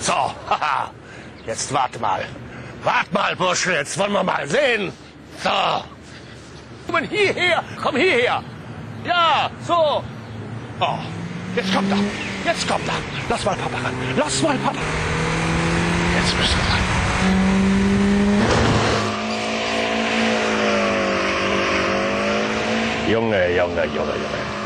So, haha. Jetzt warte mal. Wart mal, Bursche, jetzt wollen wir mal sehen. So. Komm hierher, komm hierher. Ja, so. Oh, jetzt kommt er. Jetzt kommt er. Lass mal Papa ran. Lass mal Papa. Jetzt müsste du ran. Junge, Junge, Junge, Junge.